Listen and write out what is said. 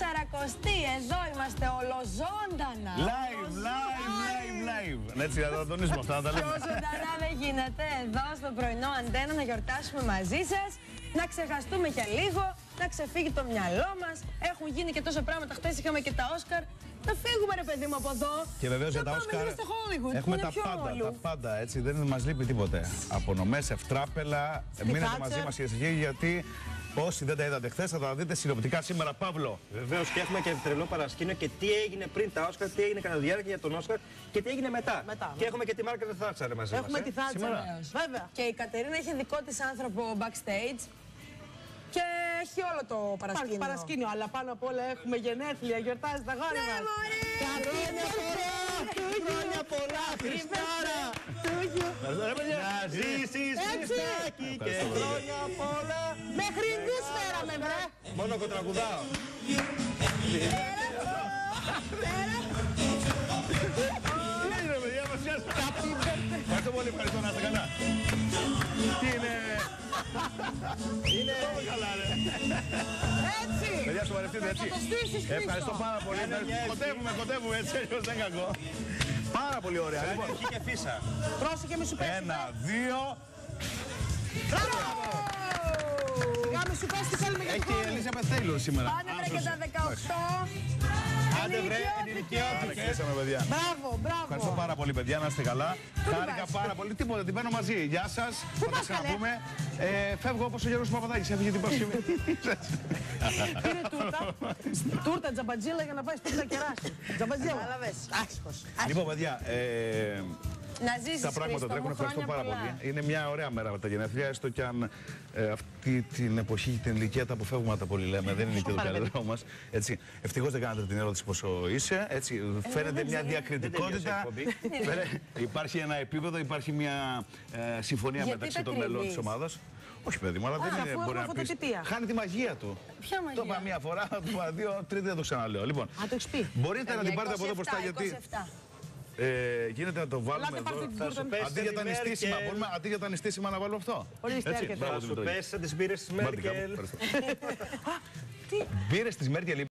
40η. Εδώ είμαστε ολοζώντανα. Live, live, live, live. Έτσι, να το τονίσουμε αυτά, να τα Πιο λέμε. ζωντανά δεν γίνεται εδώ στο πρωινό αντένα να γιορτάσουμε μαζί σας. Να ξεχαστούμε και λίγο, να ξεφύγει το μυαλό μας. Έχουν γίνει και τόσα πράγματα. Χθες είχαμε και τα Όσκαρ. Να φύγουμε, ρε παιδί μου, από εδώ. Και βεβαίως για Να τα πάμε Όσκαρ λίγο στο Hollywood, που έχουμε είναι τα πιο πάντα. όλου. Τα πάντα έτσι, δεν μας λείπει τίποτε. Απονομές, ευτράπελα. Μείνετε Θάτσερ. μαζί μας και εσεί γιατί όσοι δεν τα είδατε χθες θα τα δείτε συνοπτικά σήμερα. Παύλο. Βεβαίως και έχουμε και τρελό παρασκήνιο και τι έγινε πριν τα Όσκαρ, τι έγινε κατά τη διάρκεια για τον Όσκαρ και τι έγινε μετά. Μετά. Και έχουμε και τη Μάρκετ Θάτσαρ μαζί Έχουμε μας, τη ε. Θάτσα. Σήμερα. Βέβαια. Και η Κατερίνα έχει δικό της άνθρωπο backstage. Και έχει όλο το Υπάρχει παρασκήνιο. παρασκήνιο, αλλά πάνω απ' όλα έχουμε γενέθλια, γιορτάζει τα γόρια Ναι, μας. μωρή! Χρόνια πολλά! Χρόνια πολλά, Χριστάρα! Ρε παιδιά, να ζήσεις Έτσι. Χριστάκι και χρόνια πολλά. Μέχρι νους φέραμε, βρε! Μόνο κοτρακουδάω. Τι είναι, παιδιά, μας πιάσε. Ευχαριστώ πολύ, ευχαριστώ να είστε καλά. Τι είναι; Είναι καλά, ρε. Έτσι! Παιδιά, σοβαρευτείτε έτσι. Θα το στήσεις, Χρήστο. Ευχαριστώ πάρα πολύ. Κοντεύουμε, κοντεύουμε έτσι, αλλιώς δεν κακό. Πάρα πολύ ωραία. Λοιπόν, Αρχή και φύσα. Πρόσεχε μη σου πέσει. ένα, δύο. Σιγά μη σου πέσει τι θέλουμε για Έχει την η κόρη. Elizabeth Taylor σήμερα. Πάνε βρε και τα 18. Άντε βρε, Άρα ενηλικιώθηκες. κλείσαμε, παιδιά. Μπράβο, Ευχαριστώ μπράβο. πάρα πολύ, παιδιά. Να είστε καλά. Χάρηκα πάρα πολύ. Τίποτα, την παίρνω μαζί. Γεια σας. Θα τα πας, ξαναπούμε. Ε, φεύγω όπως ο Γιώργος Παπαδάκης. Έφυγε την Παρασκευή. Πήρε τούρτα. Τούρτα τζαμπατζίλα για να πάει στο να κεράσει. Τζαμπατζίλα. Κατάλαβες. Άσχος. λοιπόν, παιδιά, ε, Να ζήσεις τα πράγματα Χρήστο τρέχουν. μου, Ευχαριστώ χρόνια πάρα πολλά. πολύ. Είναι μια ωραία μέρα με τα γενέθλια, έστω και αν ε, αυτή την εποχή και την ηλικία τα αποφεύγουμε τα πολύ λέμε. Δεν είναι και το καλύτερό μας. Ευτυχώς δεν κάνατε την ερώτηση πόσο είσαι. Έτσι, φαίνεται μια διακριτικότητα. τελείωσε η Φαίνεται- υπάρχει ένα επίπεδο, υπάρχει μια ε, συμφωνία Γιατί μεταξύ τα των μελών της κρύβεις; ομάδας. Όχι, παιδί μου, αλλά δεν αφού είναι. έχουμε Μπορεί να πεις. φωτοτυπία. Χάνει τη μαγεία του. Ποια μαγεία; Το είπα μία φορά, το είπα δύο, τρίτη δεν το ξαναλέω. Λοιπόν, Α, το έχεις πει. μπορείτε να την πάρετε από εδώ 27, μπροστά γιατί 27. Ε, γίνεται να το βάλουμε Ελάτε, πάρτε εδώ. την Θα τούρτα. σου πέσει Αντί για τα τη νηστίσιμα, Μέρκελ. μπορούμε αντί για τα νηστίσιμα να βάλουμε αυτό. Ορίστε, Έτσι, έρχεται. μπράβο, Θα σου Δημητρή. πέσει σαν τις μπύρες της Μάτικα μου, Μέρκελ. ευχαριστώ. Μπήρε της Μέρκελ